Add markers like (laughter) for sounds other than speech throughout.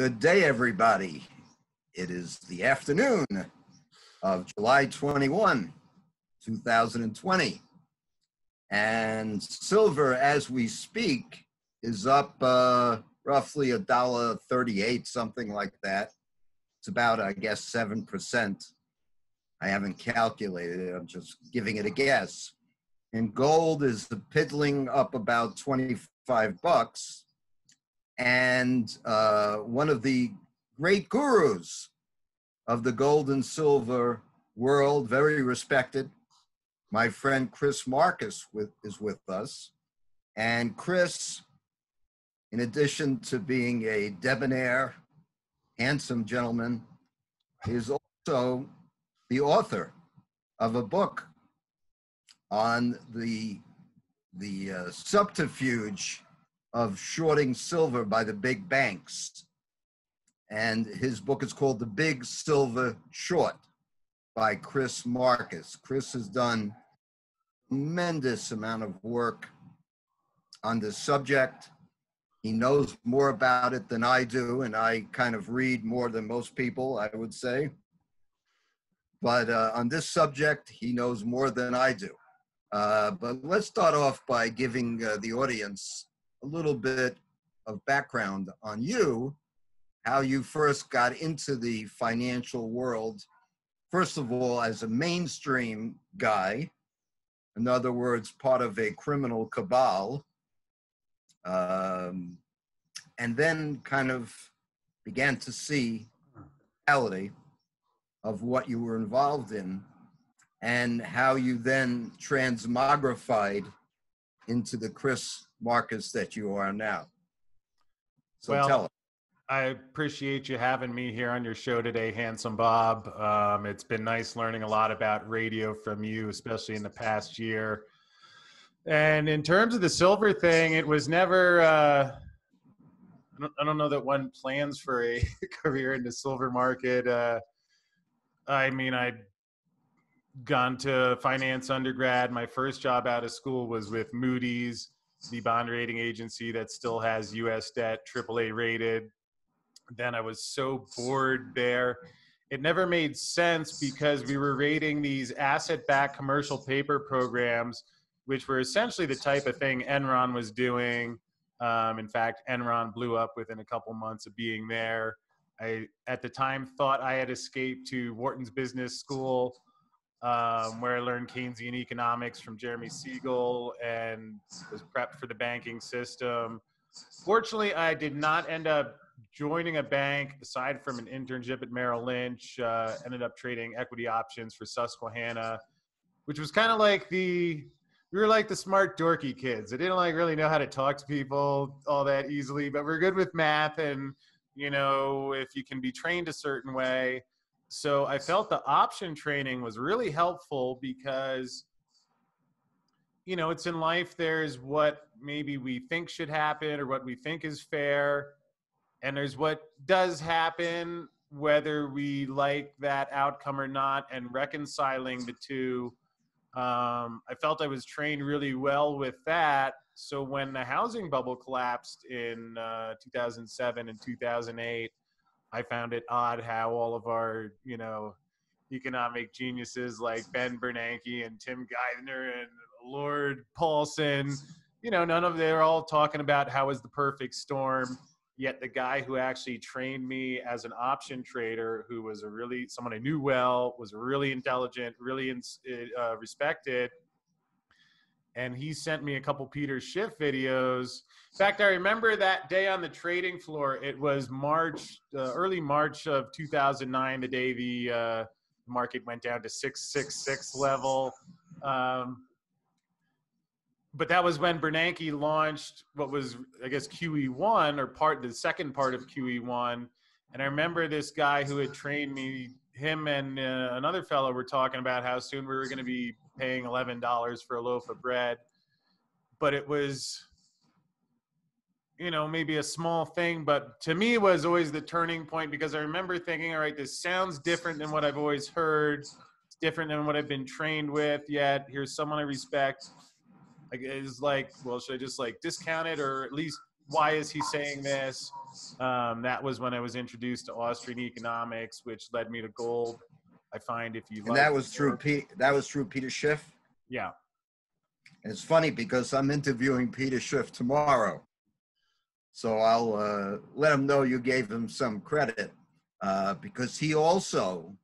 Good day, everybody. It is the afternoon of July 21, 2020. And silver, as we speak, is up uh, roughly a dollar 38, something like that. It's about, I guess, 7%. I haven't calculated it, I'm just giving it a guess. And gold is piddling up about 25 bucks and uh, one of the great gurus of the gold and silver world, very respected. My friend Chris Marcus with, is with us. And Chris, in addition to being a debonair, handsome gentleman, is also the author of a book on the, the uh, subterfuge of shorting silver by the big banks. And his book is called The Big Silver Short by Chris Marcus. Chris has done tremendous amount of work on this subject. He knows more about it than I do, and I kind of read more than most people, I would say. But uh, on this subject, he knows more than I do. Uh, but let's start off by giving uh, the audience a little bit of background on you, how you first got into the financial world. First of all, as a mainstream guy, in other words, part of a criminal cabal, um, and then kind of began to see reality of what you were involved in and how you then transmogrified into the Chris Marcus that you are now. So well, tell us. I appreciate you having me here on your show today, Handsome Bob. Um, it's been nice learning a lot about radio from you, especially in the past year. And in terms of the silver thing, it was never. Uh, I don't know that one plans for a (laughs) career in the silver market. Uh, I mean, I'd gone to finance undergrad. My first job out of school was with Moody's the bond rating agency that still has US debt, AAA rated. Then I was so bored there. It never made sense because we were rating these asset backed commercial paper programs, which were essentially the type of thing Enron was doing. Um, in fact, Enron blew up within a couple months of being there. I, at the time, thought I had escaped to Wharton's Business School um, where I learned Keynesian economics from Jeremy Siegel and was prepped for the banking system. Fortunately, I did not end up joining a bank aside from an internship at Merrill Lynch. Uh, ended up trading equity options for Susquehanna, which was kind of like the we were like the smart dorky kids. I didn't like really know how to talk to people all that easily, but we're good with math and you know if you can be trained a certain way so I felt the option training was really helpful because you know it's in life there's what maybe we think should happen or what we think is fair and there's what does happen whether we like that outcome or not and reconciling the two. Um, i felt i was trained really well with that. So when the housing bubble collapsed in uh, 2007 and 2008 I found it odd how all of our, you know, economic geniuses like Ben Bernanke and Tim Geithner and Lord Paulson, you know, none of they're all talking about how is the perfect storm. Yet the guy who actually trained me as an option trader, who was a really someone I knew well, was really intelligent, really uh, respected, and he sent me a couple Peter Schiff videos. In fact, I remember that day on the trading floor. It was March, uh, early March of 2009, the day the uh, market went down to 666 level. Um, but that was when Bernanke launched what was, I guess, QE1 or part the second part of QE1. And I remember this guy who had trained me, him and uh, another fellow were talking about how soon we were going to be paying $11 for a loaf of bread. But it was, you know, maybe a small thing, but to me it was always the turning point because I remember thinking, all right, this sounds different than what I've always heard. It's different than what I've been trained with, yet here's someone I respect. Like, it's like, well, should I just like discount it or at least why is he saying this? Um, that was when I was introduced to Austrian economics, which led me to gold. I find if you And that was through Pete, that was through Peter Schiff. Yeah. And it's funny because I'm interviewing Peter Schiff tomorrow. So I'll uh, let him know you gave him some credit uh, because he also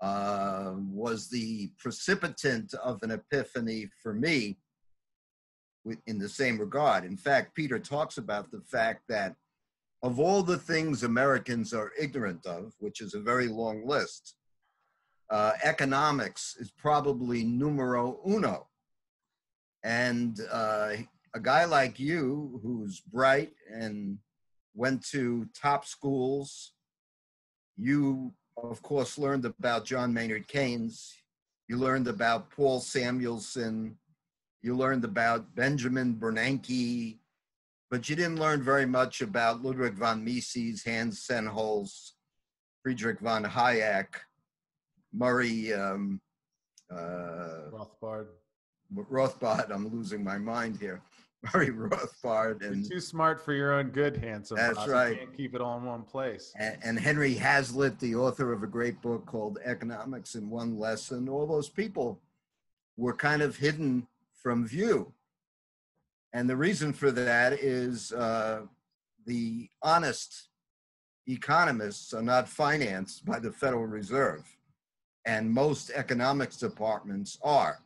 uh, was the precipitant of an epiphany for me in the same regard. In fact, Peter talks about the fact that of all the things Americans are ignorant of, which is a very long list, uh, economics is probably numero uno. And uh, a guy like you, who's bright and went to top schools, you, of course, learned about John Maynard Keynes. You learned about Paul Samuelson. You learned about Benjamin Bernanke, but you didn't learn very much about Ludwig von Mises, Hans Sennholz, Friedrich von Hayek, Murray um, uh, Rothbard. Rothbard. I'm losing my mind here. (laughs) Murray Rothbard You're and too smart for your own good, handsome. That's boss. You right. can't keep it all in one place. and and Henry Hazlitt, the author of a great book called Economics in One Lesson. All those people were kind of hidden from view. And the reason for that is uh, the honest economists are not financed by the Federal Reserve, and most economics departments are.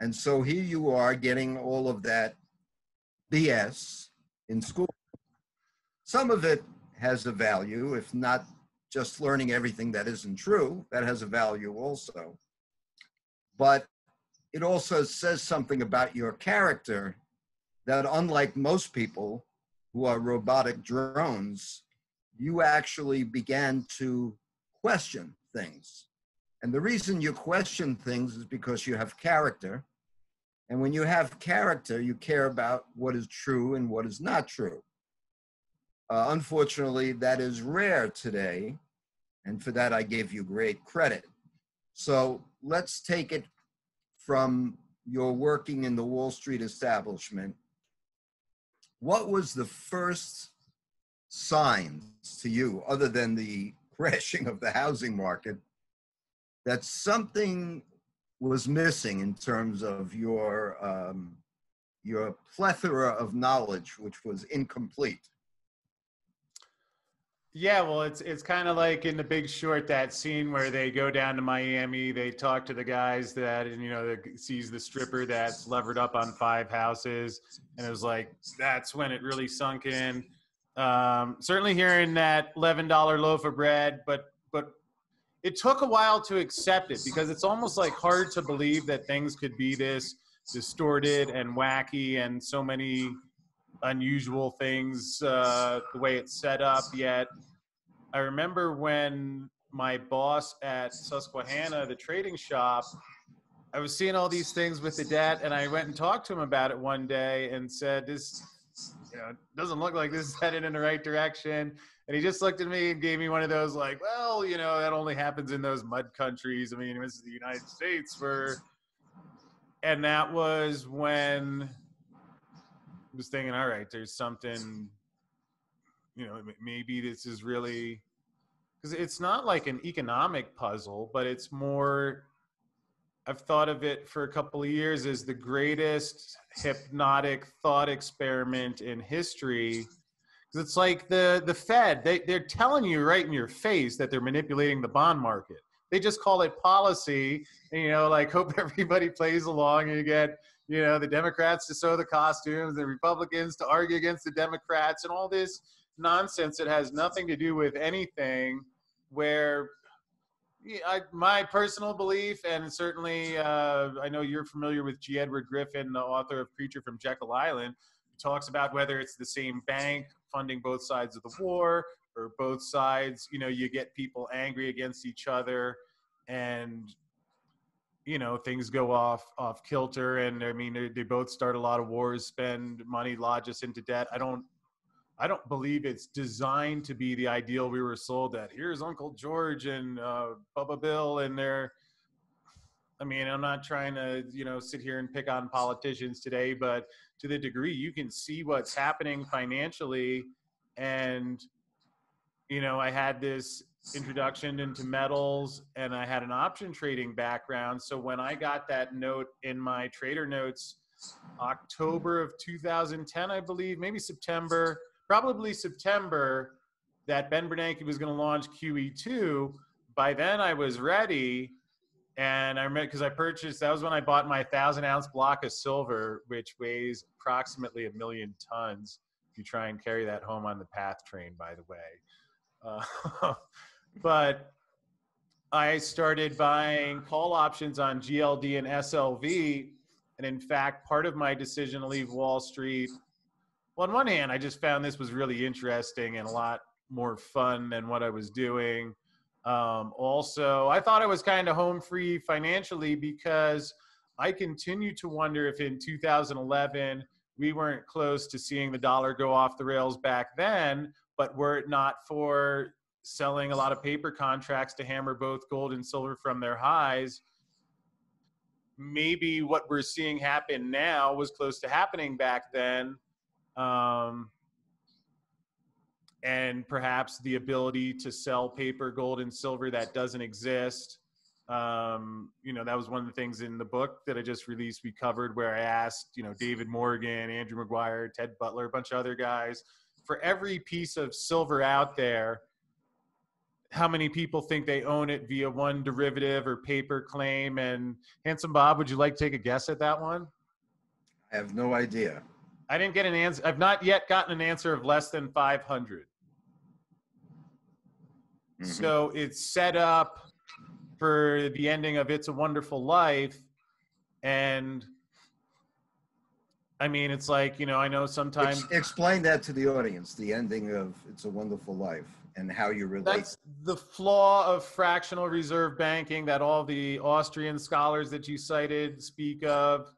And so here you are getting all of that BS in school. Some of it has a value, if not just learning everything that isn't true, that has a value also. But it also says something about your character that, unlike most people who are robotic drones, you actually began to question things. And the reason you question things is because you have character. And when you have character, you care about what is true and what is not true. Uh, unfortunately, that is rare today. And for that, I give you great credit. So let's take it from your working in the Wall Street establishment. What was the first signs to you, other than the (laughs) crashing of the housing market, that something was missing in terms of your um, your plethora of knowledge, which was incomplete? Yeah, well, it's it's kind of like in The Big Short, that scene where they go down to Miami, they talk to the guys that, and you know, sees the stripper that's levered up on five houses, and it was like that's when it really sunk in. Um, certainly hearing that eleven dollar loaf of bread, but it took a while to accept it because it's almost like hard to believe that things could be this distorted and wacky and so many unusual things uh, the way it's set up yet. I remember when my boss at susquehanna the trading shop i was seeing all these things with the debt and i went and talked to him about it one day and said this you know doesn't look like this is (laughs) headed in the right direction and he just looked at me and gave me one of those like well you know that only happens in those mud countries i mean this is the united states where (laughs) and that was when I was thinking, all right, there's something, you know, maybe this is really because it's not like an economic puzzle, but it's more. I've thought of it for a couple of years as the greatest hypnotic thought experiment in history. Because it's like the the Fed, they they're telling you right in your face that they're manipulating the bond market. They just call it policy, and you know, like (laughs) hope everybody plays along, and you get you know the democrats to sew the costumes the republicans to argue against the democrats and all this nonsense that has nothing to do with anything where I, my personal belief and certainly uh, i know you're familiar with g. Edward griffin the author of creature from jekyll island. Who talks about whether it's the same bank funding both sides of the war or both sides you know you get people angry against each other and you know things go off off kilter. And i mean they, they both start a lot of wars spend money lodge us into debt. I don't i don't believe it's designed to be the ideal we were sold that here's uncle george and uh, bubba bill and their I mean, I'm not trying to, you know, sit here and pick on politicians today, but to the degree you can see what's happening financially and you know, I had this introduction into metals and I had an option trading background. So when I got that note in my trader notes, October of 2010, I believe, maybe September, probably September, that Ben Bernanke was going to launch QE2. By then, I was ready. And I remember because I purchased, that was when I bought my thousand ounce block of silver, which weighs approximately a million tons. If you try and carry that home on the PATH train, by the way. Uh, (laughs) but I started buying call options on GLD and SLV. And in fact, part of my decision to leave Wall Street, well, on one hand, I just found this was really interesting and a lot more fun than what I was doing. Um, also, I thought I was kind of home free financially because I continue to wonder if in 2011 we weren't close to seeing the dollar go off the rails back then, but were it not for selling a lot of paper contracts to hammer both gold and silver from their highs, maybe what we're seeing happen now was close to happening back then. Um, and perhaps the ability to sell paper, gold, and silver that doesn't exist. Um, you know, that was one of the things in the book that I just released. We covered where I asked, you know, David Morgan, Andrew Maguire, Ted Butler, a bunch of other guys, for every piece of silver out there, how many people think they own it via one derivative or paper claim? And Handsome Bob, would you like to take a guess at that one? I have no idea. I didn't get an answer. I've not yet gotten an answer of less than 500. Mm-hmm. So it's set up for the ending of It's a Wonderful Life. And I mean, it's like, you know, I know sometimes. Ex- explain that to the audience the ending of It's a Wonderful Life and how you relate. That's the flaw of fractional reserve banking that all the Austrian scholars that you cited speak of.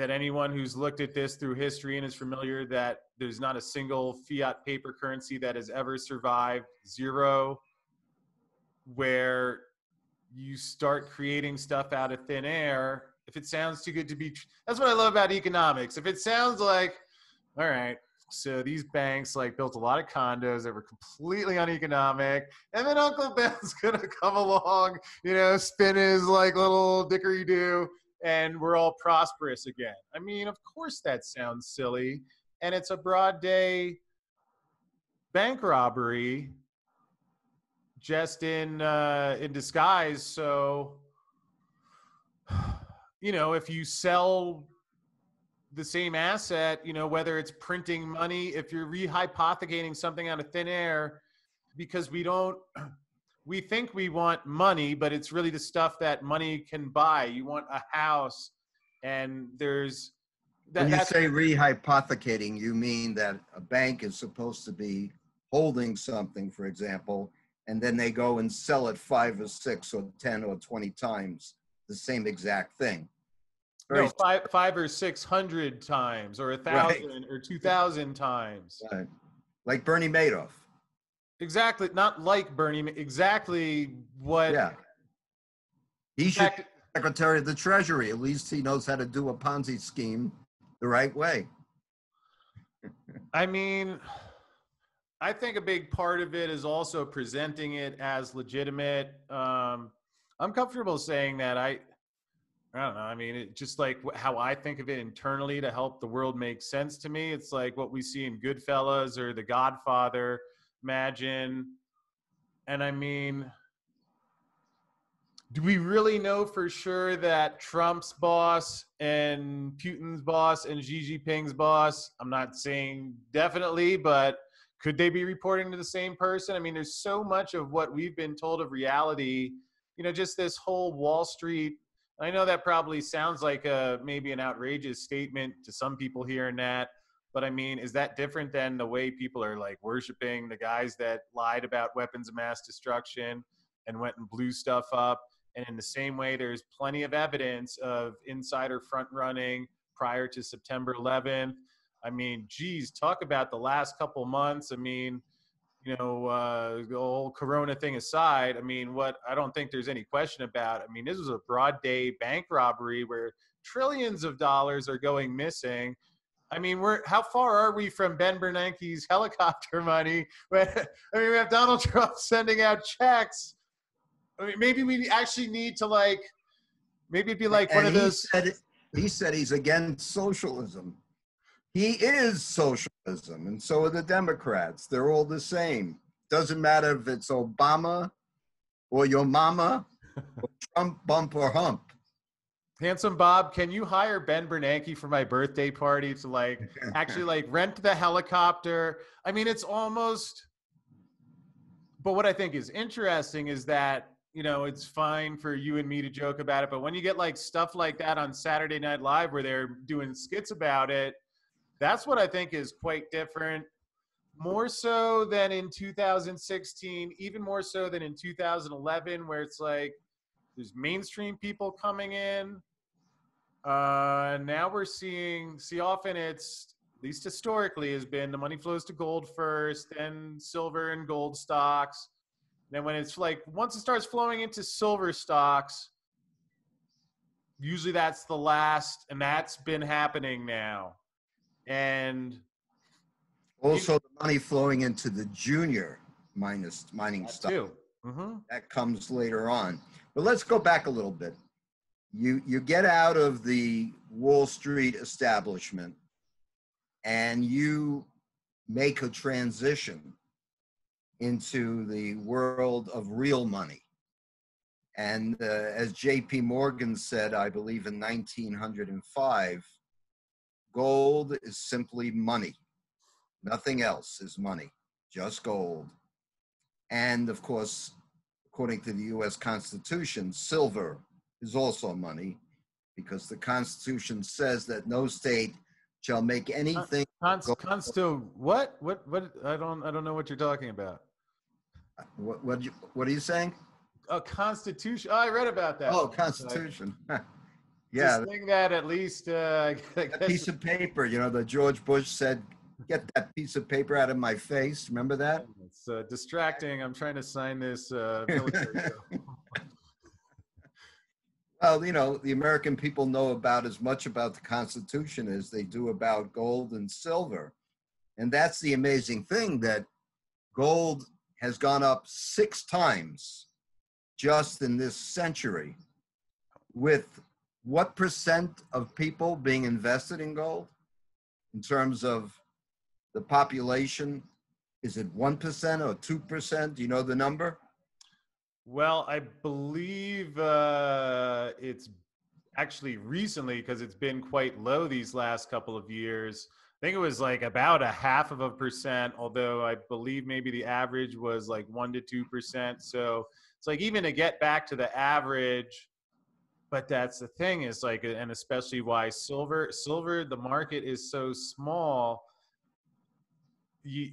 That anyone who's looked at this through history and is familiar that there's not a single fiat paper currency that has ever survived zero, where you start creating stuff out of thin air. If it sounds too good to be, tr- that's what I love about economics. If it sounds like, all right, so these banks like built a lot of condos that were completely uneconomic, and then Uncle (laughs) Ben's gonna come along, you know, spin his like little dickery do, and we're all prosperous again. I mean, of course that sounds silly, and it's a broad day bank robbery just in uh, in disguise. So, (sighs) you know, if you sell the same asset, you know, whether it's printing money, if you're rehypothecating something out of thin air, because we don't, we think we want money, but it's really the stuff that money can buy. You want a house, and there's. That, when you say rehypothecating, you mean that a bank is supposed to be holding something, for example, and then they go and sell it five or six or 10 or 20 times the same exact thing. Very no, five, five or six hundred times, or a thousand, right. or two thousand times. Right. Like Bernie Madoff. Exactly, not like Bernie. Exactly what? Yeah. He should be Secretary of the Treasury. At least he knows how to do a Ponzi scheme the right way. I mean, I think a big part of it is also presenting it as legitimate. Um, I'm comfortable saying that I, I don't know. I mean, it, just like how I think of it internally to help the world make sense to me. It's like what we see in Goodfellas or The Godfather. Imagine, and I mean, do we really know for sure that Trump's boss and Putin's boss and Xi Jinping's boss? I'm not saying definitely, but could they be reporting to the same person? I mean, there's so much of what we've been told of reality. You know, just this whole Wall Street. I know that probably sounds like a maybe an outrageous statement to some people here and that, but I mean, is that different than the way people are like worshiping the guys that lied about weapons of mass destruction and went and blew stuff up? And in the same way, there's plenty of evidence of insider front running prior to September 11th I mean, geez, talk about the last couple months. I mean, you know, uh, the whole Corona thing aside, I mean, what I don't think there's any question about. I mean, this was a broad day bank robbery where trillions of dollars are going missing. I mean, we're how far are we from Ben Bernanke's helicopter (laughs) money? (laughs) I mean, we have Donald Trump (laughs) sending out checks. I mean, maybe we actually need to like, maybe be like one of those. said, he said he's against socialism. He is socialism, and so are the Democrats. They're all the same. Doesn't matter if it's Obama or your mama or Trump bump or hump. Handsome Bob, can you hire Ben Bernanke for my birthday party to like actually like rent the helicopter? I mean, it's almost. But what I think is interesting is that you know it's fine for you and me to joke about it, but when you get like stuff like that on Saturday Night Live where they're doing skits about it, that's what I think is quite different. More so than in 2016, even more so than in 2011, where it's like there's mainstream people coming in. Uh, now we're seeing, see, often it's, at least historically, has been the money flows to gold first, then silver and gold stocks. Then when it's like, once it starts flowing into silver stocks, usually that's the last, and that's been happening now. And Also, the money flowing into the junior minus mining that stock. too. hmm that comes later on. But let's go back a little bit. You you get out of the Wall Street establishment and you make a transition into the world of real money. And uh, as JP Morgan said, I believe in 1905, gold is simply money. Nothing else is money, just gold. And of course, according to the US Constitution, silver is also money because the Constitution says that no state shall make anything. Const, Go- consto, what? What? What? I don't. I don't know what you're talking about. What, what, you, what are you saying? A constitution. Oh, I read about that. Oh, like Constitution. (laughs) yeah, This thing that at least uh, (laughs) guess- piece of paper, you know, that George Bush said, get that piece of paper out of my face. Remember that? it's uh, distracting. I'm trying to sign this uh. (laughs) Well, you know, the American people know about as much about the Constitution as they do about gold and silver. And that's the amazing thing that gold has gone up six times just in this century. With what percent of people being invested in gold in terms of the population? Is it 1% or 2%? Do you know the number? Well, I believe uh, it's actually recently because it's been quite low these last couple of years. I think it was like about a half of a percent, although I believe maybe the average was like one to two percent. So it's like even to get back to the average, but that's the thing is like, and especially why silver, silver, the market is so small. You,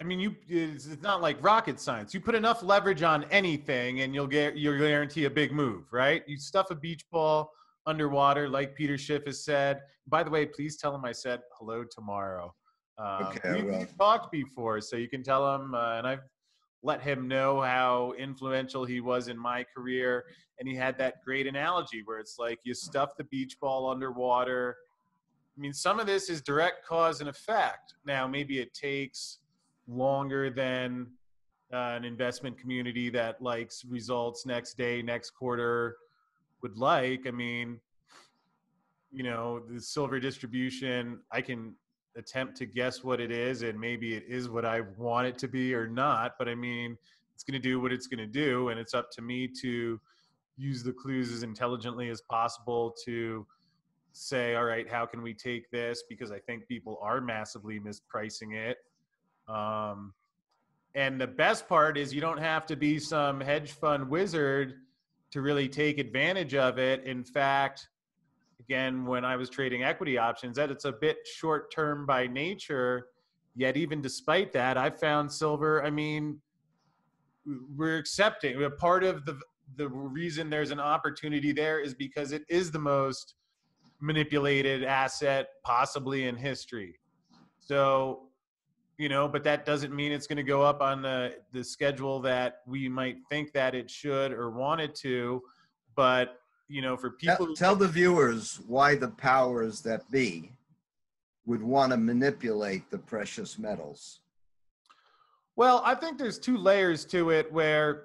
I mean, you it's, it's not like rocket science. You put enough leverage on anything, and you'll get you'll guarantee a big move, right? You stuff a beach ball underwater, like Peter Schiff has said. By the way, please tell him I said hello tomorrow. Um, Okay, we've, we've talked before, so you can tell him, uh, and I've let him know how influential he was in my career. And he had that great analogy where it's like you stuff the beach ball underwater. I mean, some of this is direct cause and effect. Now, maybe it takes longer than uh, an investment community that likes results next day, next quarter would like. I mean, you know, the silver distribution, I can attempt to guess what it is, and maybe it is what I want it to be or not. But I mean, it's going to do what it's going to do, and it's up to me to use the clues as intelligently as possible to say, all right, how can we take this? Because I think people are massively mispricing it. Um, and the best part is you don't have to be some hedge fund wizard to really take advantage of it. In fact, again, when I was trading equity options, that it's a bit short term by nature. Yet, even despite that, I found silver. I mean, we're accepting. We're part of the the reason there's an opportunity there is because it is the most manipulated asset possibly in history. So you know, but that doesn't mean it's going to go up on the, the schedule that we might think that it should or want it to. But, you know, for people. Tell, tell the viewers why the powers that be would want to manipulate the precious metals. Well, I think there's two layers to it where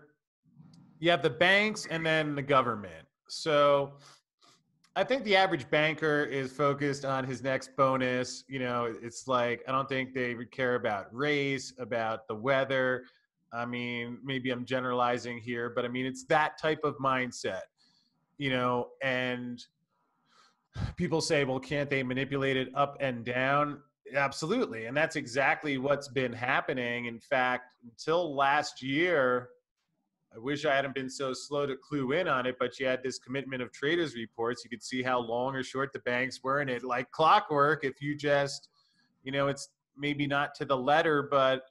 you have the banks and then the government. So I think the average banker is focused on his next bonus. You know, it's like I don't think they would care about race, about the weather. I mean, maybe I'm generalizing here, but I mean, it's that type of mindset, you know, and people say, well, can't they manipulate it up and down? Absolutely. And that's exactly what's been happening. In fact, until last year, I wish I hadn't been so slow to clue in on it, but you had this commitment of traders reports. You could see how long or short the banks were in it, like clockwork. If you just, you know, it's maybe not to the letter, but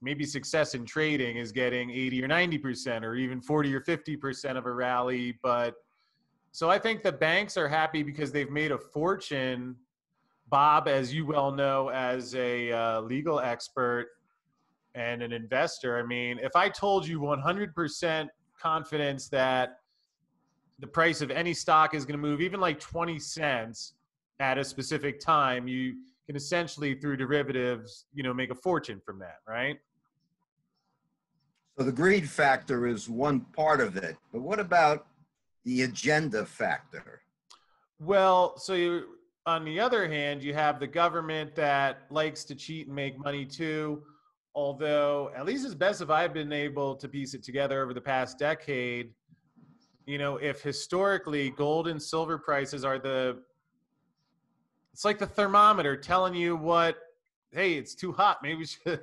maybe success in trading is getting 80 or 90% or even 40 or 50% of a rally. But so I think the banks are happy because they've made a fortune. Bob, as you well know, as a uh, legal expert, and an investor, I mean, if I told you 100% confidence that the price of any stock is going to move even like 20 cents at a specific time, you can essentially through derivatives, you know, make a fortune from that, right? So the greed factor is one part of it, but what about the agenda factor? Well, so you, on the other hand, you have the government that likes to cheat and make money too although at least as best as I've been able to piece it together over the past decade, you know, if historically gold and silver prices are the it's like the thermometer telling you what hey, it's too hot, maybe we should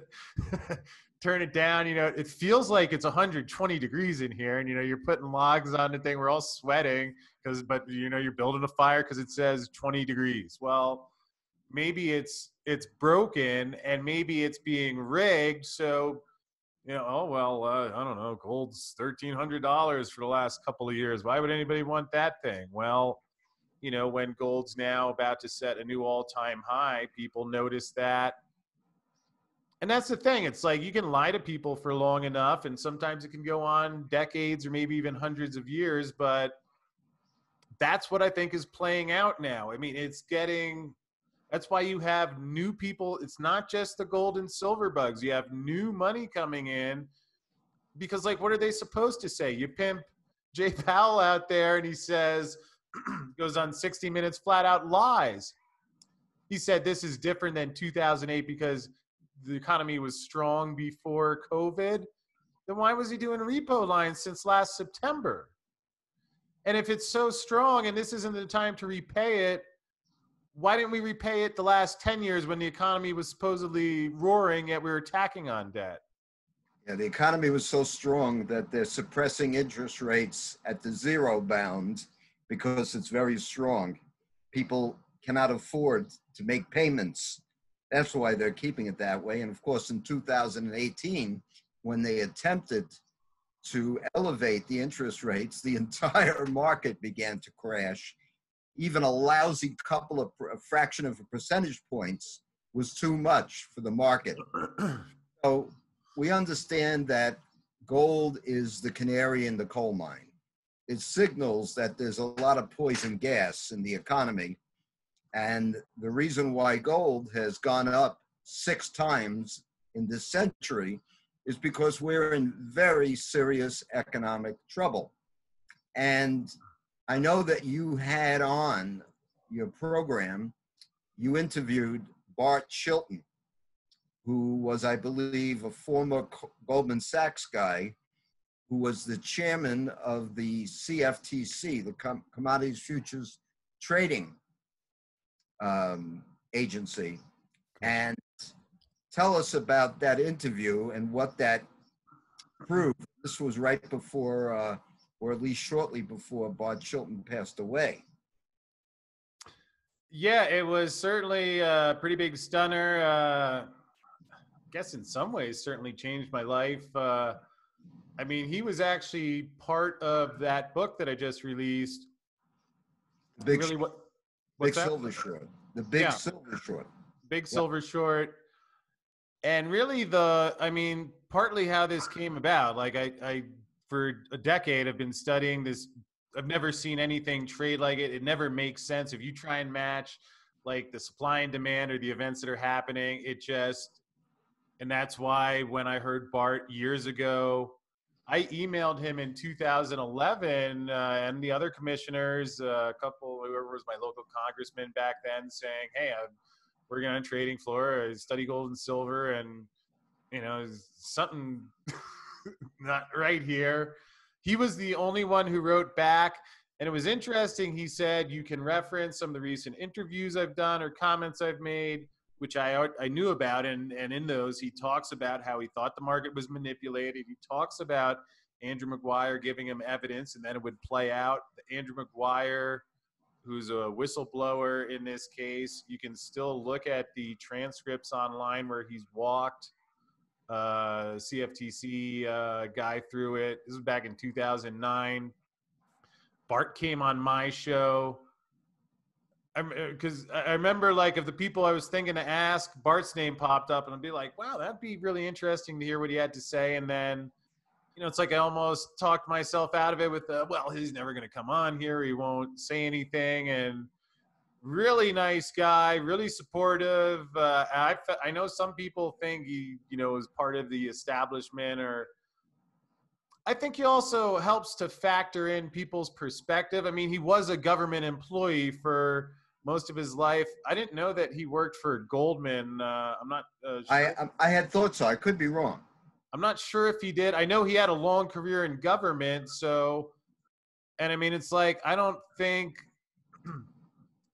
(laughs) turn it down. You know, it feels like it's 120 degrees in here, and you know, you're putting logs on the thing. We're all sweating because, but you know, you're building a fire because it says 20 degrees. Well, maybe it's it's broken and maybe it's being rigged. So you know oh well uh, i don't know gold's $1300 for the last couple of years. Why would anybody want that thing? Well you know when gold's now about to set a new all-time high people notice that. And that's the thing it's like you can lie to people for long enough and sometimes it can go on decades or maybe even hundreds of years but that's what i think is playing out now. I mean it's getting that's why you have new people. It's not just the gold and silver bugs. You have new money coming in because, like, what are they supposed to say? You pimp Jay (laughs) Powell out there and he says, (clears throat) goes on 60 Minutes flat out lies. He said this is different than 2008 because the economy was strong before COVID. Then why was he doing repo lines since last September? And if it's so strong and this isn't the time to repay it, why didn't we repay it the last 10 years when the economy was supposedly roaring yet we were tacking on debt? Yeah the economy was so strong that they're suppressing interest rates at the zero bound because it's very strong. People cannot afford to make payments. That's why they're keeping it that way. And of course in 2018 when they attempted to elevate the interest rates the (laughs) entire market began to crash even a lousy couple of a fraction of a percentage points was too much for the market. (clears throat) so we understand that gold is the canary in the coal mine. It signals that there's a lot of poison gas in the economy. And the reason why gold has gone up six times in this century is because we're in very serious economic trouble. And I know that you had on your program, you interviewed Bart Chilton, who was, I believe, a former Goldman Sachs guy who was the chairman of the CFTC, the Com- Commodities Futures Trading um, Agency. And tell us about that interview and what that proved. This was right before uh, or at least shortly before Bart Chilton passed away. Yeah, it was certainly a pretty big stunner. Uh, I guess in some ways, certainly changed my life. Uh, I mean, he was actually part of that book that I just released. Big, really, what, big silver short. The big yeah. silver short. Big silver short. and really the i mean partly how this came about like i i for a decade i've been studying this i've never seen anything trade like it. It never makes sense. If you try and match like the supply and demand or the events that are happening it just and that's why when i heard bart years ago i emailed him in 2011 uh, and the other commissioners uh, a couple whoever was my local congressman back then saying hey I'm, we're going to trading floor, I study gold and silver, and you know something (laughs) not right here. He was the only one who wrote back, and it was interesting. He said you can reference some of the recent interviews I've done or comments I've made, which I I knew about, and and in those he talks about how he thought the market was manipulated. He talks about Andrew Maguire giving him evidence, and then it would play out. Andrew Maguire, who's a whistleblower in this case. You can still look at the transcripts online where he's walked uh, CFTC uh, guy through it. This was back in 2009. Bart came on my show. Because uh, I remember, like, of the people I was thinking to ask, Bart's name popped up, and I'd be like, "Wow, that'd be really interesting to hear what he had to say." And then you know, it's like I almost talked myself out of it with the, well, he's never going to come on here. He won't say anything. And really nice guy, really supportive. Uh, I, I know some people think he, you know, is part of the establishment or I think he also helps to factor in people's perspective. I mean, he was a government employee for most of his life. I didn't know that he worked for Goldman. Uh, I'm not. Uh, sure. I I had thought so. I could be wrong. I'm not sure if he did. I know he had a long career in government, so and I mean it's like I don't think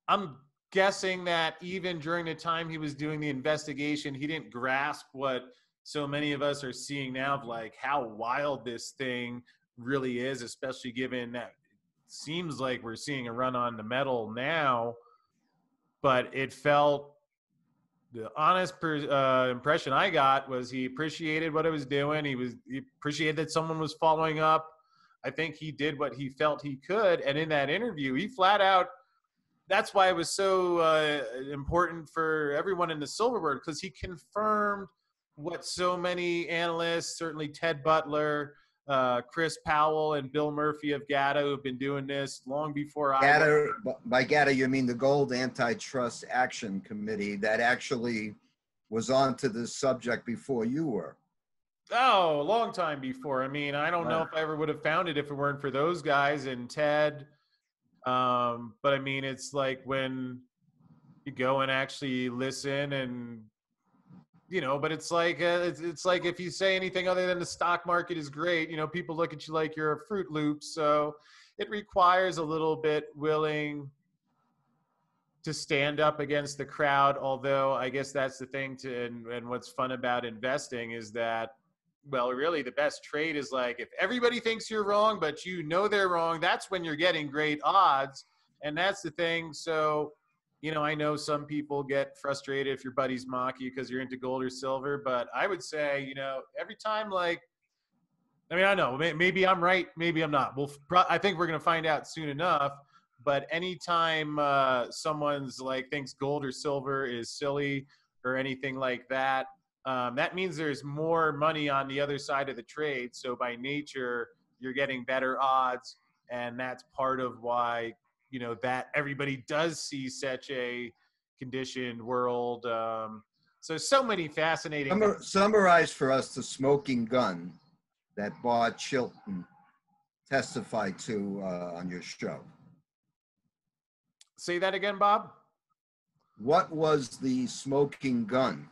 I'm guessing that even during the time he was doing the investigation, he didn't grasp what so many of us are seeing now of like how wild this thing really is, especially given that it seems like we're seeing a run on the metal now. But it felt the honest per, uh, impression I got was he appreciated what I was doing. He was he appreciated that someone was following up. I think he did what he felt he could, and in that interview, he flat out. That's why it was so uh, important for everyone in the silver world because he confirmed what so many analysts, certainly Ted Butler, uh, Chris Powell and Bill Murphy of GATA who've been doing this long before GATA, I. By GATA, you mean the Gold Antitrust Action Committee that actually was on to this subject before you were. Oh, a long time before. I mean, I don't know if I ever would have found it if it weren't for those guys and Ted. Um, but I mean, it's like when you go and actually listen and you know, but it's like uh, it's, it's like if you say anything other than the stock market is great, you know, people look at you like you're a Fruit Loop. So it requires a little bit willing to stand up against the crowd. Although I guess that's the thing to and, and what's fun about investing is that well, really the best trade is like if everybody thinks you're wrong, but you know they're wrong, that's when you're getting great odds. And that's the thing. So you know, I know some people get frustrated if your buddies mock you because you're into gold or silver, but I would say, you know, every time, like, I mean, I know maybe I'm right, maybe I'm not. Well, I think we're going to find out soon enough. But anytime uh, someone's like thinks gold or silver is silly or anything like that, um, that means there's more money on the other side of the trade. So by nature, you're getting better odds, and that's part of why you know that everybody does see such a conditioned world. Um, so so many fascinating. Summar, summarize for us the smoking gun that Bob Chilton testified to uh, on your show. Say that again, Bob. What was the smoking gun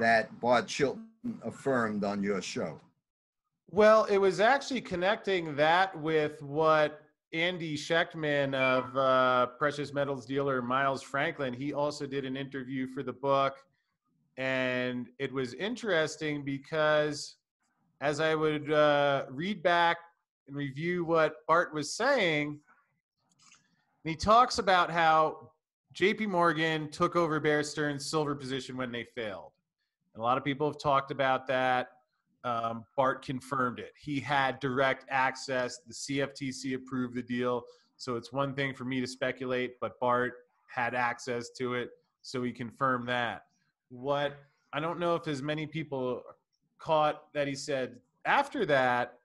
that Bart Chilton affirmed on your show? Well, it was actually connecting that with what Andy Schectman of uh, precious metals dealer Miles Franklin, he also did an interview for the book. And it was interesting because as I would uh, read back and review what Bart was saying, he talks about how JP Morgan took over Bear Stearns' silver position when they failed. And a lot of people have talked about that um, Bart confirmed it. He had direct access. The CFTC approved the deal. So it's one thing for me to speculate, but Bart had access to it. So he confirmed that. What I don't know if as many people caught that he said after that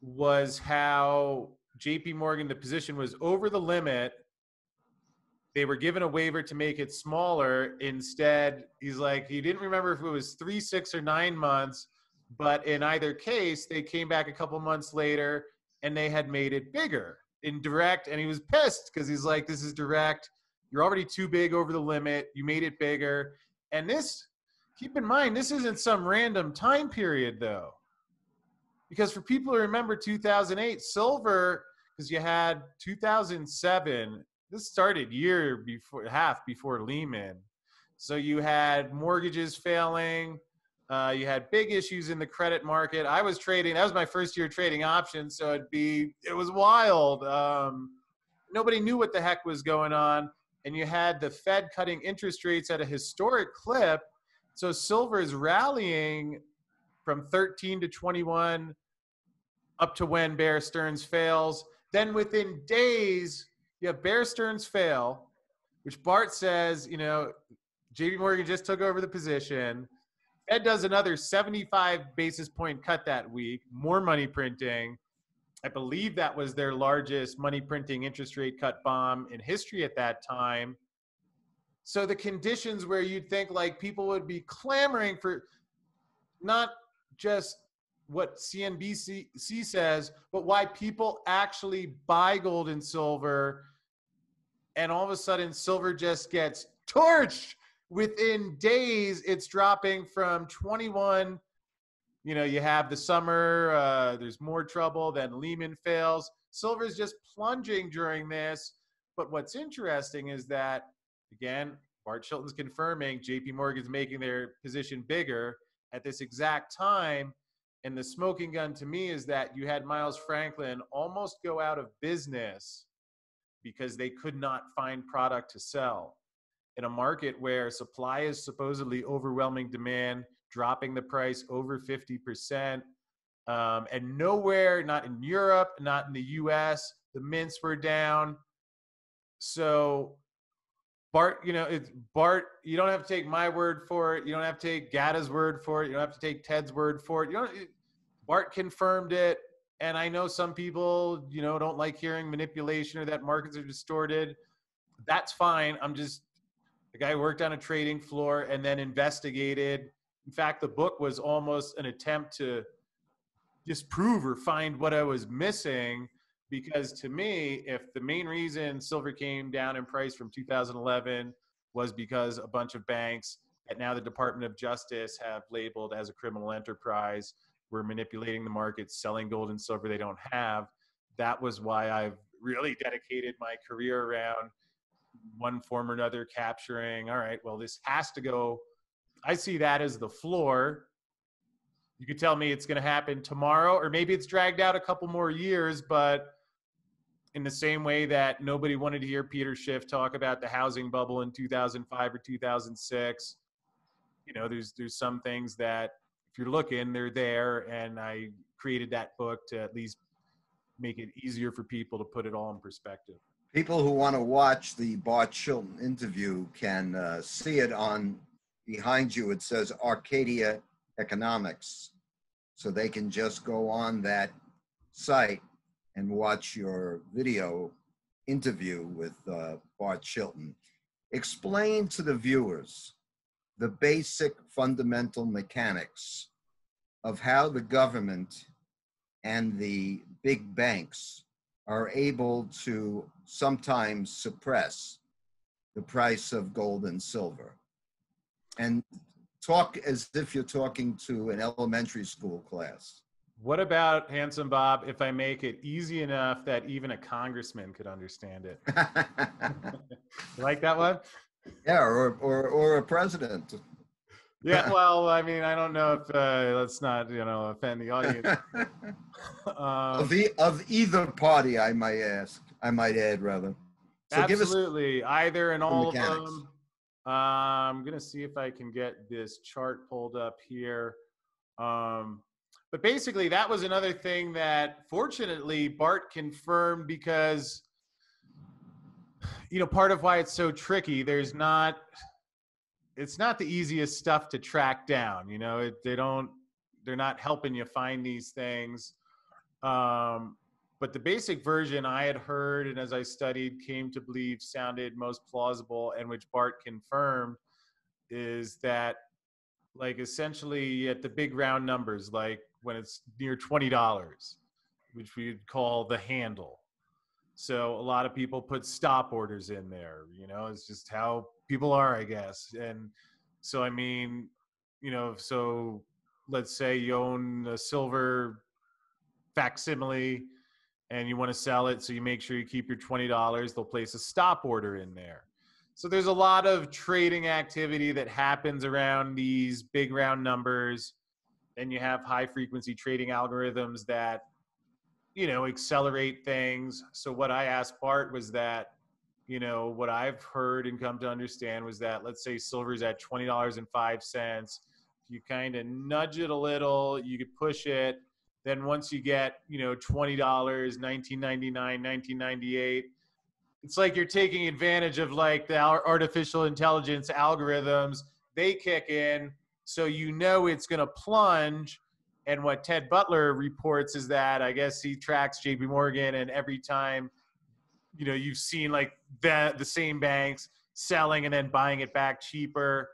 was how JP Morgan, the position was over the limit. They were given a waiver to make it smaller. Instead, he's like, he didn't remember if it was three, six, or nine months, but in either case, they came back a couple months later and they had made it bigger in direct. And he was pissed because he's like, this is direct. You're already too big over the limit. You made it bigger. And this, keep in mind, this isn't some random time period, though. Because for people who remember 2008, silver, because you had 2007, this started year before, half before Lehman. So you had mortgages failing. Uh, you had big issues in the credit market. I was trading. That was my first year trading options, so it'd be it was wild. Um, nobody knew what the heck was going on and you had the Fed cutting interest rates at a historic clip. So silver is rallying from 13 to 21 up to when Bear Stearns fails. Then within days, have Bear Stearns fail, which Bart says, you know, JP Morgan just took over the position. Fed does another 75 basis point cut that week, more money printing. I believe that was their largest money printing interest rate cut bomb in history at that time. So the conditions where you'd think like people would be clamoring for not just what CNBC says, but why people actually buy gold and silver. And all of a sudden, silver just gets torched. Within days, it's dropping from 21 you know, you have the summer, uh, there's more trouble, then Lehman fails. Silver's just plunging during this. But what's interesting is that, again, Bart Chilton's confirming JP Morgan's making their position bigger at this exact time. And the smoking gun to me is that you had Miles Franklin almost go out of business because they could not find product to sell in a market where supply is supposedly overwhelming demand dropping the price over 50%. Um, and nowhere, not in Europe, not in the US, the mints were down. So Bart, you know, it's Bart, you don't have to take my word for it. You don't have to take GATA's word for it. You don't have to take Ted's word for it. You don't, Bart confirmed it. And I know some people, you know, don't like hearing manipulation or that markets are distorted. That's fine. I'm just the guy worked on a trading floor and then investigated in fact, the book was almost an attempt to disprove or find what I was missing. Because to me, if the main reason silver came down in price from 2011 was because a bunch of banks that now the Department of Justice have labeled as a criminal enterprise were manipulating the markets, selling gold and silver they don't have, that was why I've really dedicated my career around one form or another capturing all right well this has to go I see that as the floor. You could tell me it's going to happen tomorrow, or maybe it's dragged out a couple more years, but in the same way that nobody wanted to hear Peter Schiff talk about the housing bubble in 2005 or 2006, you know, there's there's some things that if you're looking, they're there, and I created that book to at least make it easier for people to put it all in perspective. People who want to watch the Bart Chilton interview can uh, see it on behind you, it says Arcadia Economics. So they can just go on that site and watch your video interview with uh, Bart Chilton. Explain to the viewers the basic fundamental mechanics of how the government and the big banks are able to sometimes suppress the price of gold and silver and talk as if you're talking to an elementary school class. What about Handsome Bob if I make it easy enough that even a congressman could understand it? (laughs) you like that one? Yeah, or, or, or a president. (laughs) Yeah, well, I mean, I don't know if uh, let's not, you know, offend the audience. (laughs) um, of, the, of either party, I might ask, I might add rather. So absolutely, either and all mechanics. of them. Uh, I'm going to see if I can get this chart pulled up here. Um, but basically, that was another thing that fortunately Bart confirmed because, you know, part of why it's so tricky, there's not, it's not the easiest stuff to track down. You know, it, they don't they're not helping you find these things. Um, but the basic version I had heard and as I studied came to believe sounded most plausible and which Bart confirmed is that like essentially at the big round numbers, like when it's near twenty dollars, which we'd call the handle. So a lot of people put stop orders in there. You know, it's just how people are, I guess. And so I mean, you know, so let's say you own a silver facsimile and you want to sell it, so you make sure you keep your twenty dollars. They'll place a stop order in there. So there's a lot of trading activity that happens around these big round numbers. And you have high frequency trading algorithms that, you know, accelerate things. So what I asked Bart was that, you know, what I've heard and come to understand was that let's say silver's at twenty dollars and five cents. You kind of nudge it a little, you could push it. Then once you get, you know, twenty dollars, nineteen ninety nine, nineteen ninety eight it's like you're taking advantage of like the artificial intelligence algorithms they kick in so you know it's going to plunge and what ted butler reports is that i guess he tracks jp morgan and every time you know you've seen like the the same banks selling and then buying it back cheaper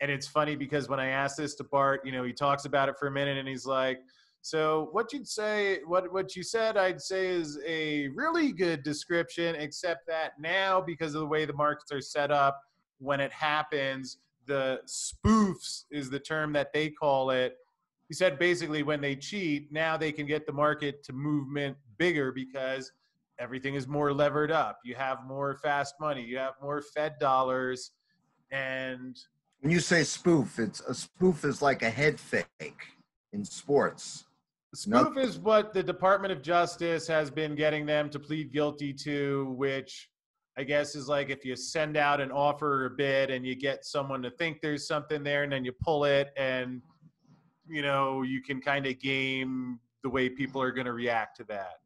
and it's funny because when i asked this to bart you know he talks about it for a minute and he's like so what you'd say, what what you said, I'd say is a really good description, except that now because of the way the markets are set up, when it happens, the spoofs is the term that they call it. He said basically when they cheat, now they can get the market to movement bigger because everything is more levered up. You have more fast money, you have more Fed dollars, and when you say spoof, it's a spoof is like a head fake in sports. Spoof is what the Department of Justice has been getting them to plead guilty to, which I guess is like if you send out an offer or a bid and you get someone to think there's something there and then you pull it and you know you can kind of game the way people are going to react to that.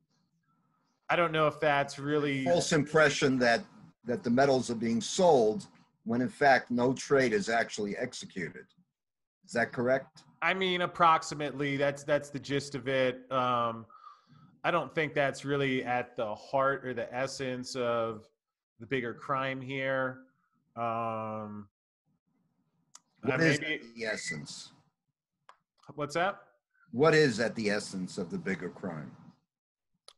I don't know if that's really false impression that that the metals are being sold when in fact no trade is actually executed. Is that correct? I mean, approximately. That's that's the gist of it. Um, I don't think that's really at the heart or the essence of the bigger crime here. Um, what is the essence? What's that? What is at the essence of the bigger crime?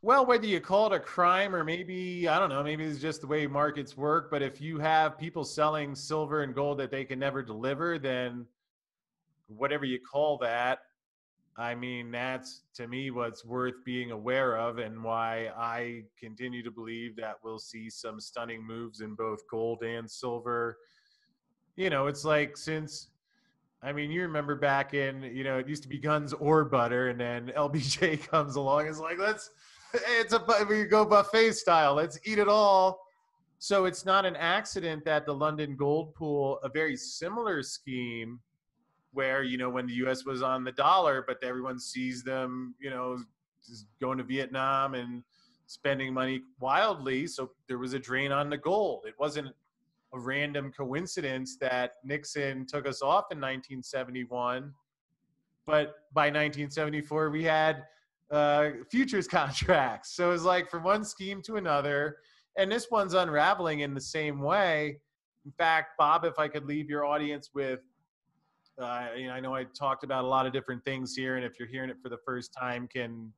Well, whether you call it a crime or maybe, I don't know, maybe it's just the way markets work. But if you have people selling silver and gold that they can never deliver, then whatever you call that, I mean, that's to me what's worth being aware of, and why I continue to believe that we'll see some stunning moves in both gold and silver. You know, it's like since, I mean, you remember back in, you know, it used to be guns or butter, and then (laughs) LBJ comes along. It's like, let's, it's a, we go buffet style, let's eat it all. So it's not an accident that the London Gold Pool, a very similar scheme, where you know when the U.S. was on the dollar, but everyone sees them, you know, going to Vietnam and spending money wildly. So there was a drain on the gold. It wasn't random coincidence that Nixon took us off in 1971, but by 1974 we had uh, futures (laughs) contracts. So it was like from one scheme to another, and this one's unraveling in the same way. In fact, Bob, if I could leave your audience with uh, you know, I know I talked about a lot of different things here, and if you're hearing it for the first time, can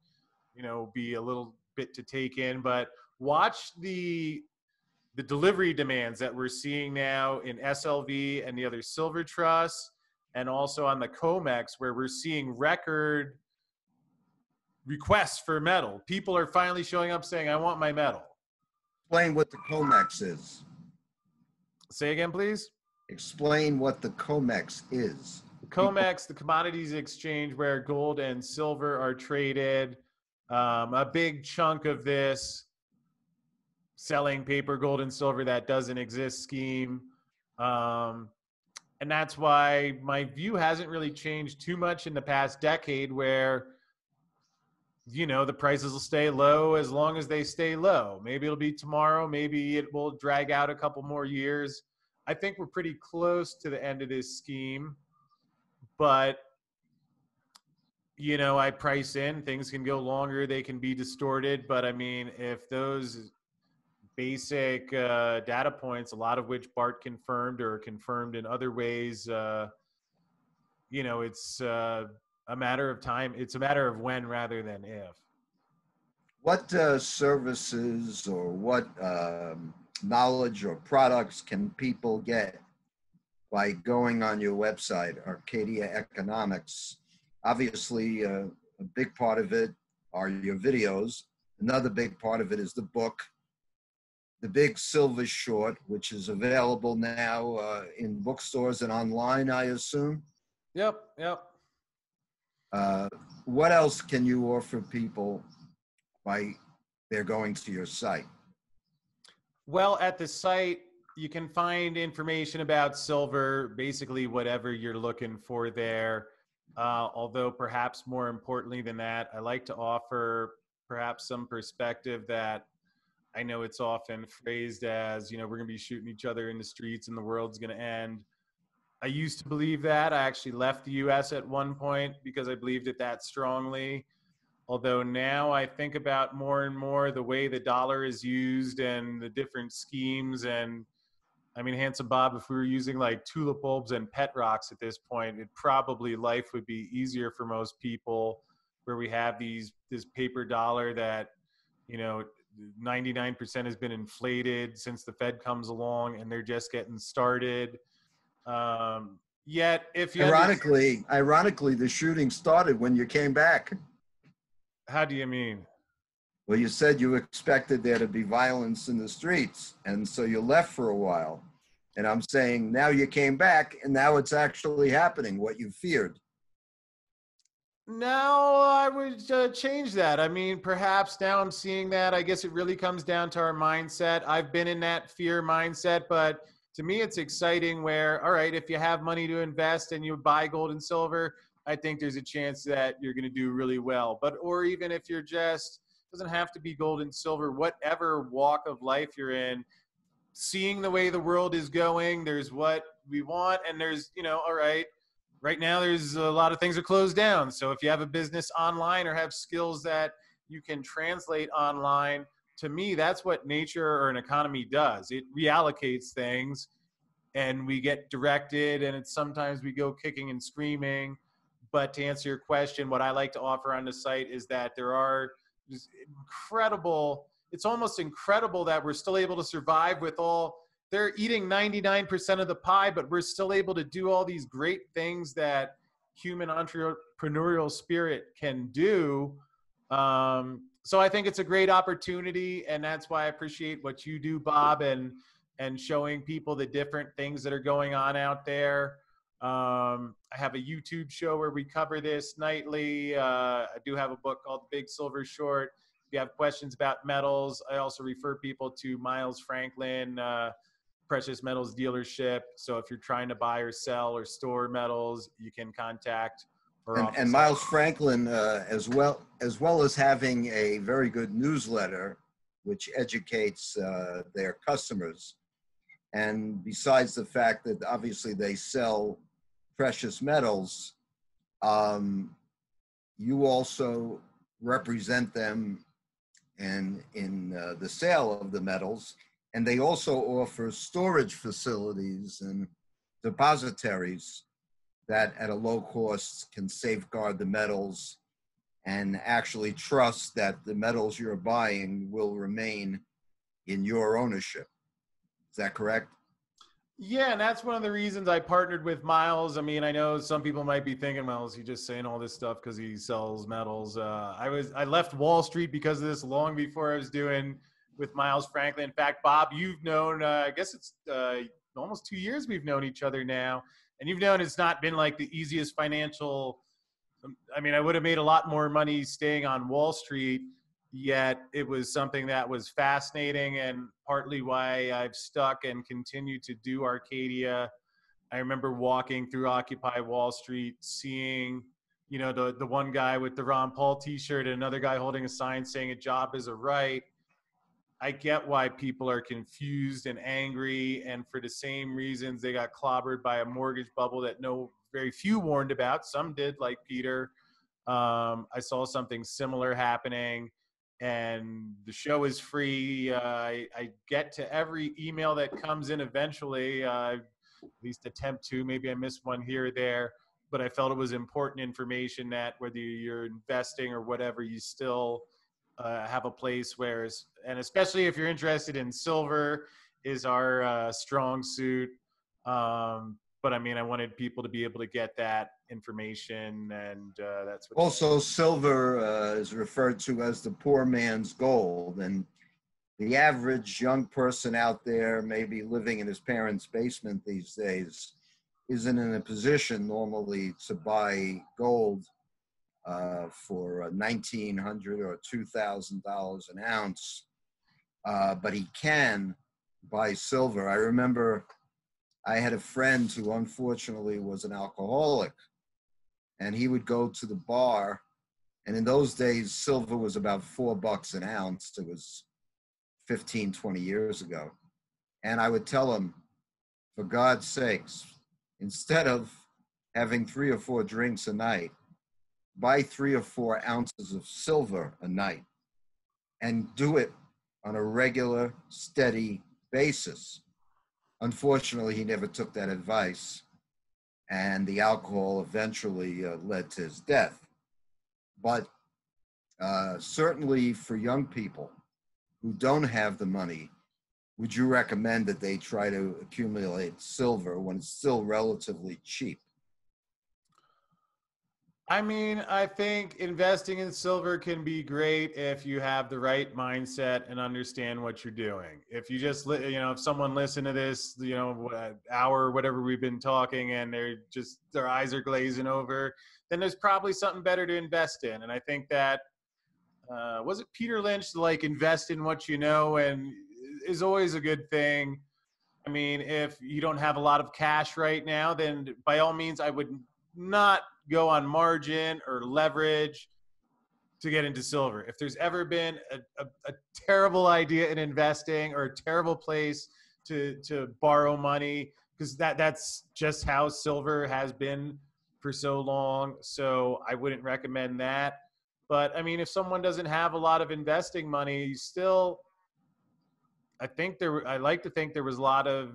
you know be a little bit to take in. But watch the the delivery demands that we're seeing now in SLV and the other silver trusts, and also on the COMEX, where we're seeing record requests for metal. People are finally showing up saying, "I want my metal." Explain what the COMEX is. Say again, please explain what the COMEX is. COMEX, the commodities exchange where gold and silver are traded. Um, a big chunk of this selling paper, gold, and silver that doesn't exist scheme. Um, and that's why my view hasn't really changed too much in the past decade, where you know the prices will stay low as long as they stay low. Maybe it'll be tomorrow, maybe it will drag out a couple more years. I think we're pretty close to the end of this scheme, but you know, I price in things can go longer, they can be distorted, but I mean, if those basic uh, data points, a lot of which Bart confirmed or confirmed in other ways, uh, you know, it's uh, a matter of time. It's a matter of when rather than if. What uh, services or what um, knowledge or products can people get by going on your website, Arcadia Economics? Obviously, uh, a big part of it are your videos. Another big part of it is the book, The Big Silver Short, which is available now uh, in bookstores and online, I assume. Yep, yep. Uh, what else can you offer people by they're going to your site? Well, at the site, you can find information about silver, basically whatever you're looking for there. Uh, although, perhaps more importantly than that, I like to offer perhaps some perspective that I know it's often phrased as, you know, we're going to be shooting each other in the streets and the world's going to end. I used to believe that. I actually left the US at one point because I believed it that strongly. Although now I think about more and more the way the dollar is used and the different schemes. And I mean, Handsome Bob, if we were using like tulip bulbs and pet rocks at this point, it probably life would be easier for most people where we have these this paper dollar that, you know, 99% has been inflated since the Fed comes along and they're just getting started um, yet, if you ironically, ironically, the shooting started when you came back. How do you mean? Well, you said you expected there to be violence in the streets, and so you left for a while. And I'm saying now you came back, and now it's actually happening. What you feared. Now I would uh, change that. I mean, perhaps now I'm seeing that. I guess it really comes down to our mindset. I've been in that fear mindset, but to me, it's exciting where, all right, if you have money to invest and you buy gold and silver, I think there's a chance that you're going to do really well. But, or even if you're just, doesn't have to be gold and silver, whatever walk of life you're in, seeing the way the world is going, there's what we want, and there's, you know, all right, right now there's a lot of things are closed down. So if you have a business online or have skills that you can translate online, to me, that's what nature or an economy does. It reallocates things and we get directed, and it's sometimes we go kicking and screaming. But to answer your question, what I like to offer on the site is that there are incredible, it's almost incredible that we're still able to survive with all, they're eating 99% of the pie, but we're still able to do all these great things that human entrepreneurial spirit can do. Um, so I think it's a great opportunity, and that's why I appreciate what you do, Bob, and and showing people the different things that are going on out there. Um, I have a YouTube show where we cover this nightly. Uh, I do have a book called Big Silver Short. If you have questions about metals, I also refer people to Miles Franklin uh, Precious Metals Dealership. So if you're trying to buy or sell or store metals, you can contact and, and, Miles Franklin, uh, as well as well as having a very good newsletter, which educates uh, their customers. And besides the fact that obviously they sell precious metals, um, you also represent them and in uh, the sale of the metals, and they also offer storage facilities and depositories that at a low cost can safeguard the metals and actually trust that the metals you're buying will remain in your ownership. Is that correct? Yeah, and that's one of the reasons I partnered with Miles. I mean, I know some people might be thinking, "Well, is he just saying all this stuff because he sells metals?" Uh, I was I left Wall Street because of this long before I was doing with Miles Franklin. In fact, Bob, you've known uh, I guess it's uh, almost two years we've known each other now, and you've known it's not been like the easiest financial um, i mean i would have made a lot more money staying on wall street yet it was something that was fascinating and partly why i've stuck and continue to do arcadia. I remember walking through occupy wall street seeing you know the, the one guy with the ron paul t-shirt and another guy holding a sign saying a job is a right I get why people are confused and angry, and for the same reasons they got clobbered by a mortgage bubble that no very few warned about. Some did, like Peter. Um, I saw something similar happening, and the show is free. Uh, I, I, get to every email that comes in eventually. Uh, at least attempt to. Maybe I missed one here or there, but I felt it was important information that whether you're investing or whatever, you still uh, have a place where, and especially if you're interested in silver, is our uh, strong suit. Um, but I mean, I wanted people to be able to get that information, and uh, that's what. Also, silver uh, is referred to as the poor man's gold, and the average young person out there, maybe living in his parents' basement these days, isn't in a position normally to buy gold uh, for 1,900 or $2,000 an ounce, uh, but he can buy silver. I remember I had a friend who unfortunately was an alcoholic, and he would go to the bar. And in those days, silver was about four bucks an ounce. It was 15, 20 years ago. And I would tell him, for God's sakes, instead of having three or four drinks a night, buy three or four ounces of silver a night and do it on a regular, steady basis. Unfortunately, he never took that advice, and the alcohol eventually uh, led to his death. But uh, certainly for young people who don't have the money, would you recommend that they try to accumulate silver when it's still relatively cheap? I mean, I think investing in silver can be great if you have the right mindset and understand what you're doing. If you just, you know, if someone listen to this, you know, hour, whatever we've been talking, and they're just their eyes are glazing over, then there's probably something better to invest in. And I think that uh, was it Peter Lynch like invest in what you know, and is always a good thing. I mean, if you don't have a lot of cash right now, then by all means, I would not go on margin or leverage to get into silver. If there's ever been a, a, a, terrible idea in investing or a terrible place to to borrow money, because that that's just how silver has been for so long. So I wouldn't recommend that. But I mean, if someone doesn't have a lot of investing money, still, I think there. I like to think there was a lot of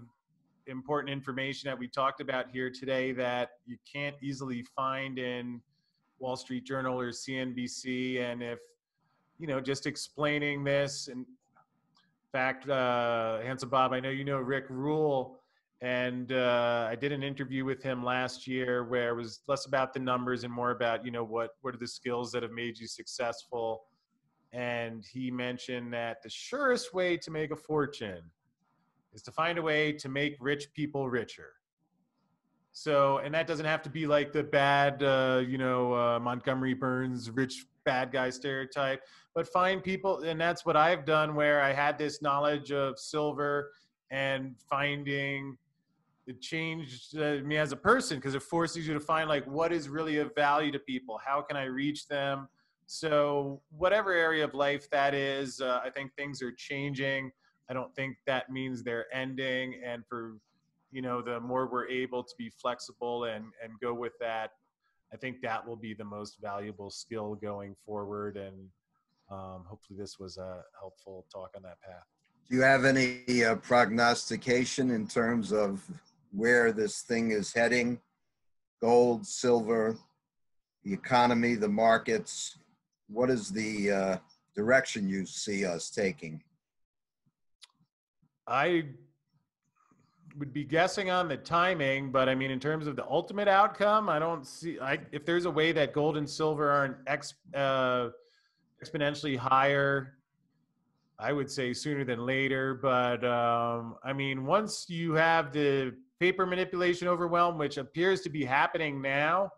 important information that we talked about here today that you can't easily find in Wall Street Journal or CNBC. And if, you know, just explaining this, and in fact, uh, Handsome Bob, I know you know Rick Rule, and uh, I did an interview with him last year where it was less about the numbers and more about, you know, what what are the skills that have made you successful. And he mentioned that the surest way to make a fortune is to find a way to make rich people richer. So, and that doesn't have to be like the bad, uh, you know, uh, Montgomery Burns rich bad guy stereotype, but find people, and that's what I've done where I had this knowledge of silver and finding it changed uh, me as a person because it forces you to find like what is really of value to people, how can I reach them. So, whatever area of life that is, uh, I think things are changing. I don't think that means they're ending. And for, you know, the more we're able to be flexible and, and go with that, I think that will be the most valuable skill going forward. And um, hopefully this was a helpful talk on that path. Do you have any uh, prognostication in terms of where this thing is heading? Gold, silver, the economy, the markets. What is the uh, direction you see us taking? I would be guessing on the timing, but I mean, in terms of the ultimate outcome, I don't see. I, if there's a way that gold and silver aren't ex, uh, exponentially higher, I would say sooner than later. But um, I mean, once you have the paper manipulation overwhelm, which appears to be happening now,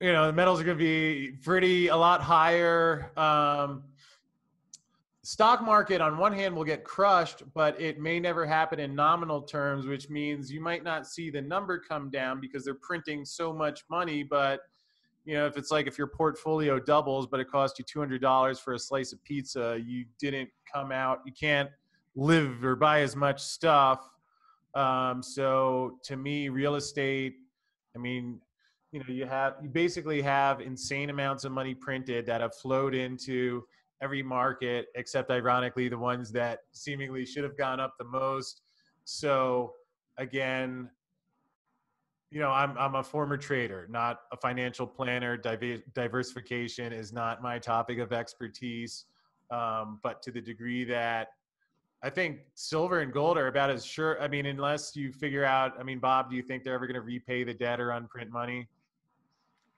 you know, the metals are going to be pretty a lot higher. Um, stock market on one hand will get crushed but it may never happen in nominal terms which means you might not see the number come down because they're printing so much money but you know, if it's like if your portfolio doubles, but it cost you two hundred dollars for a slice of pizza, you didn't come out. You can't live or buy as much stuff. Um, so to me, real estate. I mean, you know, you have you basically have insane amounts of money printed that have flowed into every market, except ironically the ones that seemingly should have gone up the most. So again, you know, I'm I'm a former trader, not a financial planner. Diver- diversification is not my topic of expertise, um, but to the degree that I think silver and gold are about as sure. I mean, unless you figure out. I mean, Bob, do you think they're ever going to repay the debt or unprint money?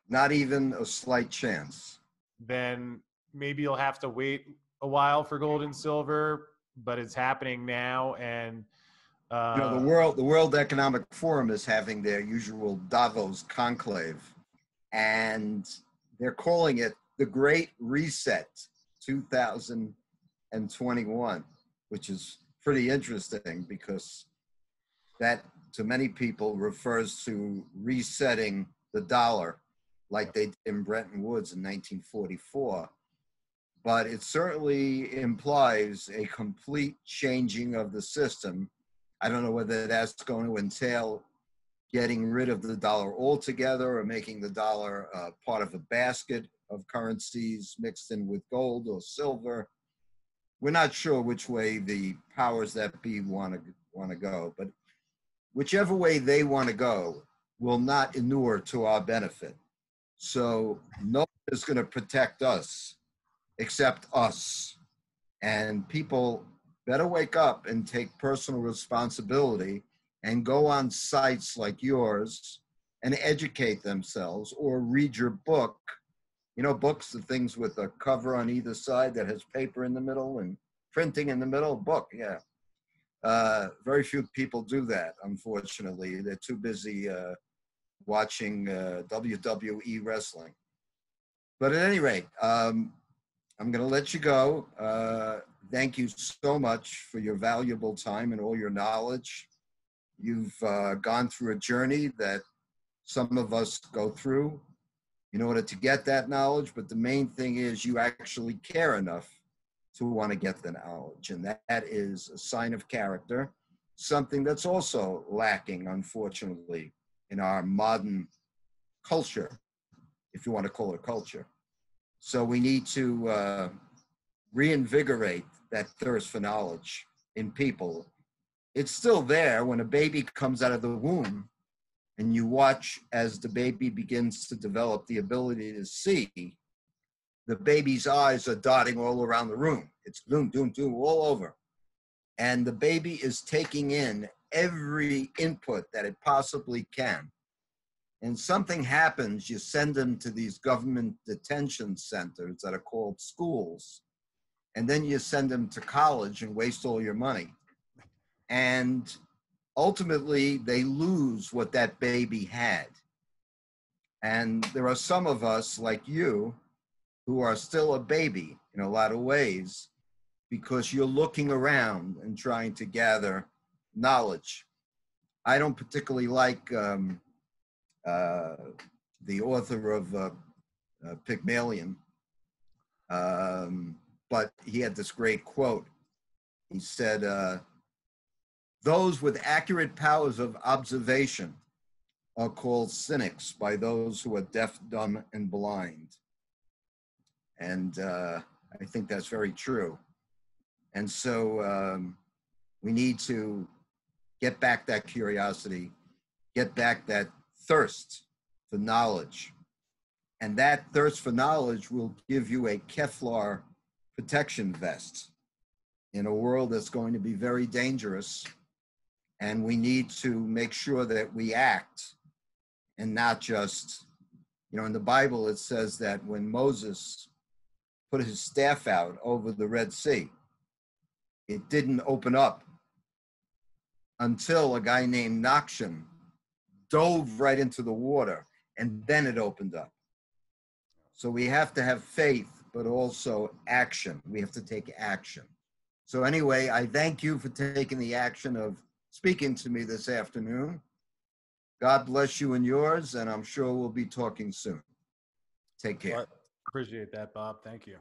Not even a slight chance. Then maybe you'll have to wait a while for gold and silver, but it's happening now, and you know, the uh, world, the World Economic Forum is having their usual Davos conclave, and they're calling it the Great Reset 2021, which is pretty interesting because that, to many people, refers to resetting the dollar like they did in Bretton Woods in 1944. But it certainly implies a complete changing of the system I don't know whether that's going to entail getting rid of the dollar altogether or making the dollar uh, part of a basket of currencies mixed in with gold or silver. We're not sure which way the powers that be want to want to go, but whichever way they want to go will not inure to our benefit. So no one is going to protect us except us. And people better wake up and take personal responsibility and go on sites like yours and educate themselves or read your book. You know, books, the things with a cover on either side that has paper in the middle and printing in the middle. Book, yeah. Uh, very few people do that, unfortunately. They're too busy uh, watching uh, WWE wrestling. But at any rate, um, I'm going to let you go. Uh, thank you so much for your valuable time and all your knowledge. You've uh, gone through a journey that some of us go through in order to get that knowledge, but the main thing is you actually care enough to want to get the knowledge, and that, that is a sign of character, something that's also lacking, unfortunately, in our modern culture, if you want to call it culture. So we need to uh, reinvigorate that thirst for knowledge in people. It's still there when a baby comes out of the womb and you watch as the baby begins to develop the ability to see. The baby's eyes are dotting all around the room. It's doom, doom, doom all over. And the baby is taking in every input that it possibly can. And something happens, you send them to these government detention centers that are called schools and then you send them to college and waste all your money. And ultimately, they lose what that baby had. And there are some of us, like you, who are still a baby in a lot of ways because you're looking around and trying to gather knowledge. I don't particularly like um, the author of uh, uh, Pygmalion. Um, but he had this great quote. He said, uh, Those with accurate powers of observation are called cynics by those who are deaf, dumb, and blind. And uh, I think that's very true. And so um, we need to get back that curiosity, get back that thirst for knowledge. And that thirst for knowledge will give you a Kevlar protection vest in a world that's going to be very dangerous. And we need to make sure that we act and not just, you know, in the Bible, it says that when Moses put his staff out over the Red Sea, it didn't open up until a guy named Nachshon dove right into the water and then it opened up. So we have to have faith but also action. We have to take action. So, anyway, I thank you for taking the action of speaking to me this afternoon. God bless you and yours, and I'm sure we'll be talking soon. Take care. Appreciate that, Bob. Thank you.